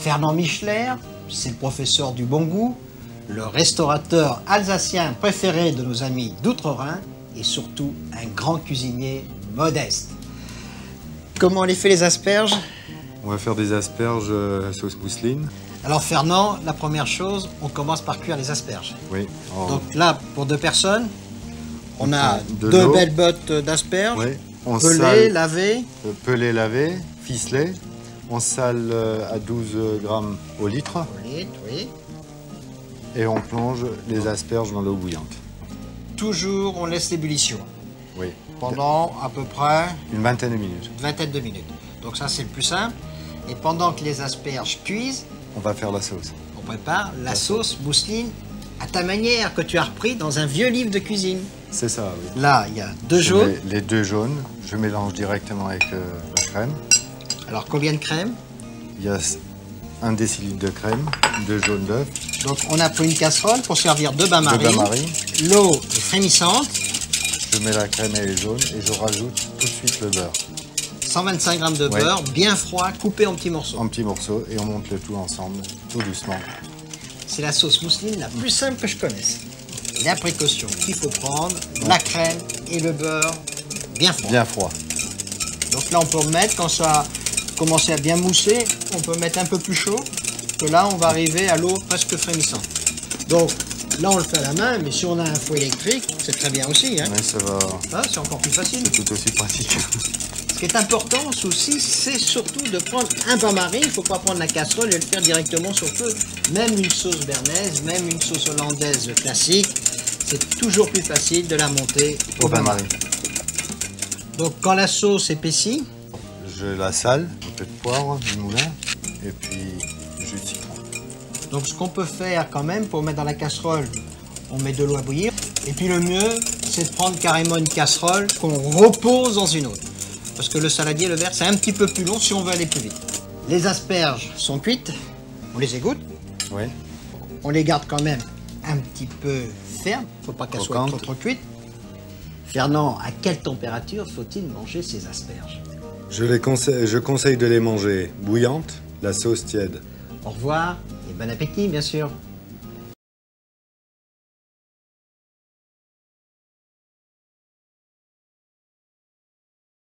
Fernand Michler, c'est le professeur du bon goût, le restaurateur alsacien préféré de nos amis d'Outre-Rhin et surtout un grand cuisinier modeste. Comment on les fait les asperges? On va faire des asperges euh, sauce mousseline. Alors Fernand, la première chose, on commence par cuire les asperges. Oui. en- Donc là, pour deux personnes, on a De deux belles bottes d'asperges, oui. On pelées, sale, lavées. euh, pelé, lavé, On sale euh, à 12 grammes au litre au litre, oui. et on plonge les asperges dans l'eau bouillante. Toujours, on laisse l'ébullition Oui. pendant à peu près Une vingtaine de minutes. une vingtaine de minutes. Donc ça, c'est le plus simple. Et pendant que les asperges cuisent, On va faire la sauce. on prépare la sauce mousseline à ta manière que tu as repris dans un vieux livre de cuisine. C'est ça, oui. Là, il y a deux Je jaunes. les deux jaunes, je mélange directement avec euh, la crème. Alors combien de crème Il y a un décilitre de crème, deux jaunes d'œufs, Donc on a pris une casserole pour servir de bain-marie. de bain-marie. L'eau est frémissante. Je mets la crème et les jaunes et je rajoute tout de suite le beurre 125 grammes de Ouais. beurre, bien froid, coupé en petits morceaux. en petits morceaux et on monte le tout ensemble, tout doucement. C'est la sauce mousseline la plus simple que je connaisse. La précaution qu'il faut prendre, la crème et le beurre bien froid. Bien froid. Donc là, on peut mettre, quand ça a commencé à bien mousser, on peut mettre un peu plus chaud, que là, on va arriver à l'eau presque frémissante. Donc là, on le fait à la main, mais si on a un fouet électrique, c'est très bien aussi. Hein. Ça va Ah, c'est encore plus facile. tout aussi pratique. Ce qui est important aussi, c'est surtout de prendre un bain-marie. Il ne faut pas prendre la casserole et le faire directement sur le feu. Même une sauce bernaise, même une sauce hollandaise classique, c'est toujours plus facile de la monter Au bain-marie. Donc quand la sauce épaissit, La sale, un peu de poivre, du moulin et puis jus de citron. donc ce qu'on peut faire quand même pour mettre dans la casserole, on met de l'eau à bouillir. Et puis le mieux, c'est de prendre carrément une casserole qu'on repose dans une autre. Parce que le saladier, le verre, c'est un petit peu plus long si on veut aller plus vite. Les asperges sont cuites, on les égoutte. Oui. On les garde quand même un petit peu fermes, faut pas qu'elles soient trop, trop cuites. Fernand, à quelle température faut-il manger ces asperges? Je, les conseille, je conseille de les manger bouillantes, la sauce tiède. Au revoir et bon appétit bien sûr.